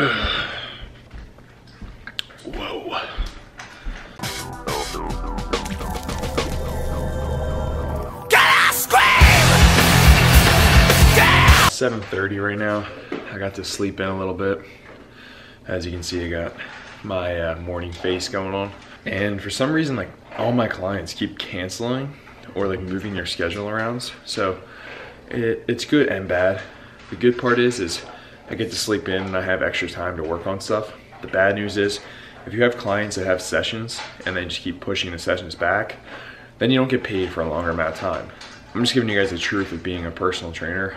Whoa. 7.30 right now. I got to sleep in a little bit. As you can see, I got my uh, morning face going on. And for some reason, like all my clients keep canceling or like moving their schedule around. So it, it's good and bad. The good part is, is I get to sleep in and I have extra time to work on stuff. The bad news is if you have clients that have sessions and they just keep pushing the sessions back, then you don't get paid for a longer amount of time. I'm just giving you guys the truth of being a personal trainer.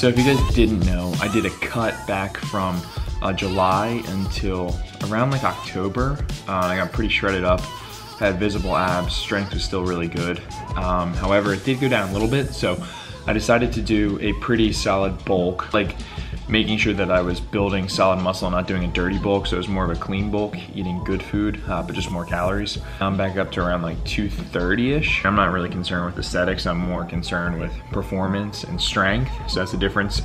So if you guys didn't know, I did a cut back from uh, July until around like October. Uh, I got pretty shredded up, had visible abs, strength was still really good. Um, however, it did go down a little bit, so I decided to do a pretty solid bulk. Like making sure that I was building solid muscle, not doing a dirty bulk. So it was more of a clean bulk, eating good food, uh, but just more calories. I'm back up to around like 230-ish. I'm not really concerned with aesthetics. I'm more concerned with performance and strength. So that's the difference.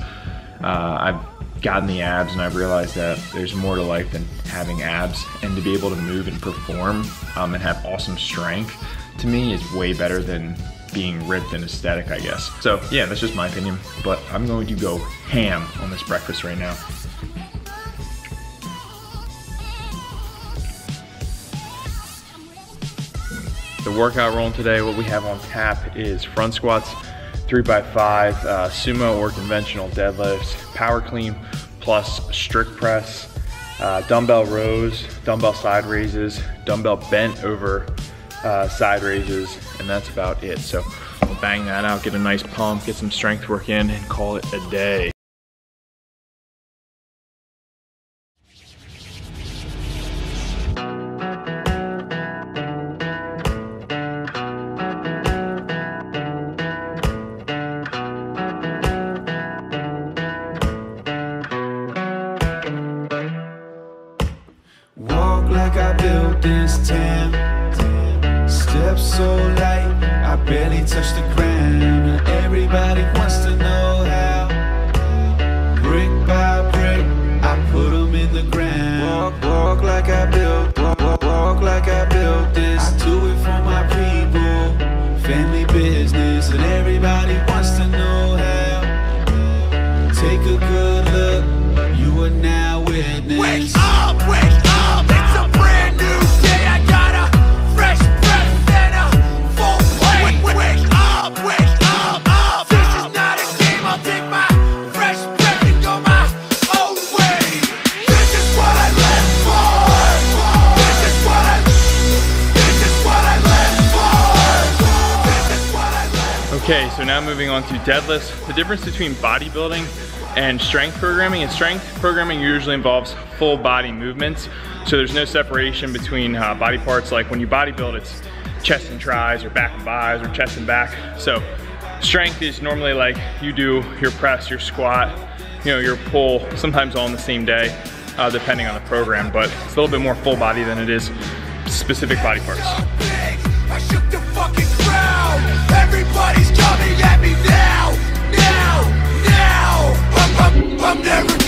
Uh, I've gotten the abs and I've realized that there's more to life than having abs and to be able to move and perform um, and have awesome strength to me is way better than being ripped and aesthetic, I guess. So yeah, that's just my opinion, but I'm going to go ham on this breakfast right now. The workout rolling today, what we have on tap is front squats, three by five, uh, sumo or conventional deadlifts, power clean plus strict press, uh, dumbbell rows, dumbbell side raises, dumbbell bent over uh, side raises, and that's about it. So we'll bang that out, get a nice pump, get some strength work in, and call it a day. Walk like I built this town steps so light, I barely touch the ground. Everybody wants to know how. Brick by brick, I put them in the ground. Walk, walk like I built, walk, walk, walk like I built this. I do it for my people, family business, and everybody wants to know how. Take a good now moving on to deadlifts. The difference between bodybuilding and strength programming is strength programming usually involves full body movements. So there's no separation between uh, body parts. Like when you bodybuild, it's chest and tris or back and bis or chest and back. So strength is normally like you do your press, your squat, you know, your pull, sometimes all on the same day, uh, depending on the program, but it's a little bit more full body than it is specific body parts. Coming at me now, now, now. I'm, I'm, I'm never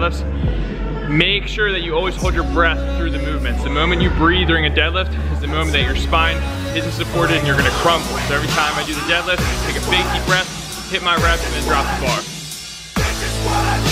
deadlifts, Make sure that you always hold your breath through the movements. The moment you breathe during a deadlift is the moment that your spine isn't supported and you're gonna crumble. So every time I do the deadlift, take a big deep breath, hit my reps, and then drop the bar.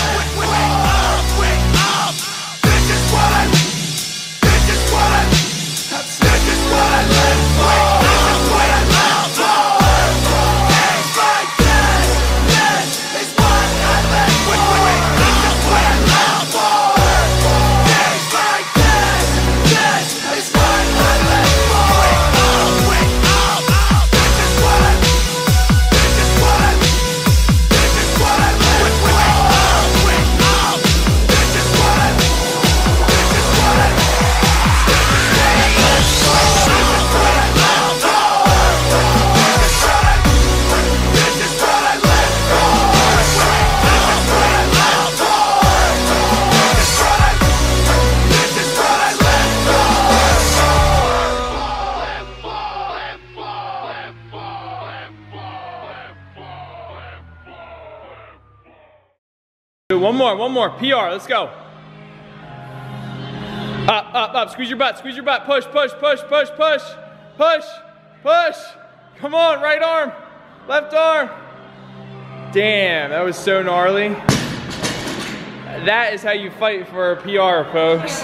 One more, one more. PR, let's go. Up, up, up. Squeeze your butt, squeeze your butt. Push, push, push, push, push, push, push. Come on, right arm, left arm. Damn, that was so gnarly. That is how you fight for a PR, folks.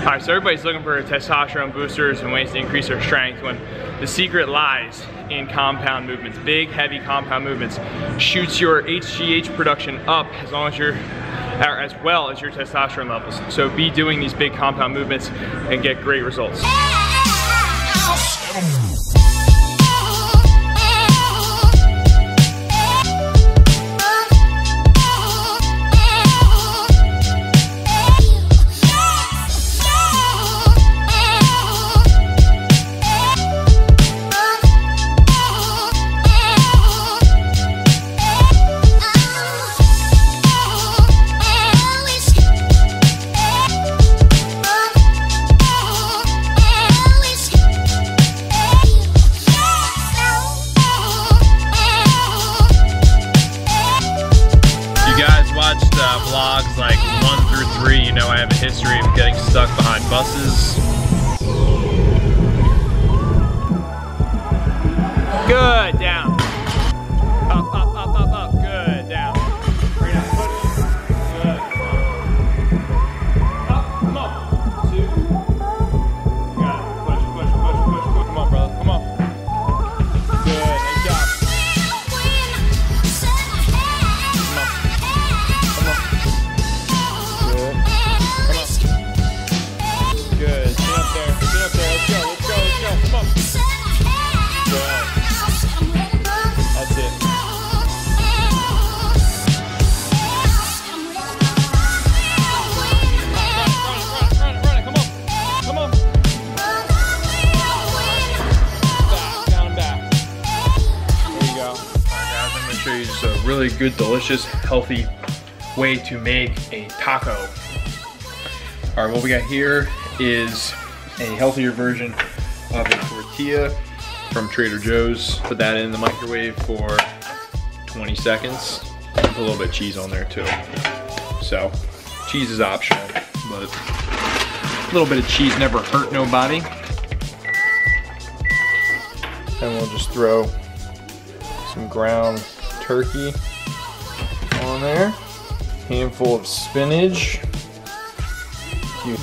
All right, so everybody's looking for testosterone boosters and ways to increase their strength when the secret lies in compound movements. Big, heavy compound movements shoots your HGH production up as long as you're as well as your testosterone levels. So be doing these big compound movements and get great results. Watched uh, vlogs like one through three, you know I have a history of getting stuck behind buses. Good, down. Really good, delicious, healthy way to make a taco. Alright, what we got here is a healthier version of a tortilla from Trader Joe's. Put that in the microwave for 20 seconds. Put a little bit of cheese on there too. So, cheese is optional, but a little bit of cheese never hurt nobody. And we'll just throw some ground turkey on there. Handful of spinach. Few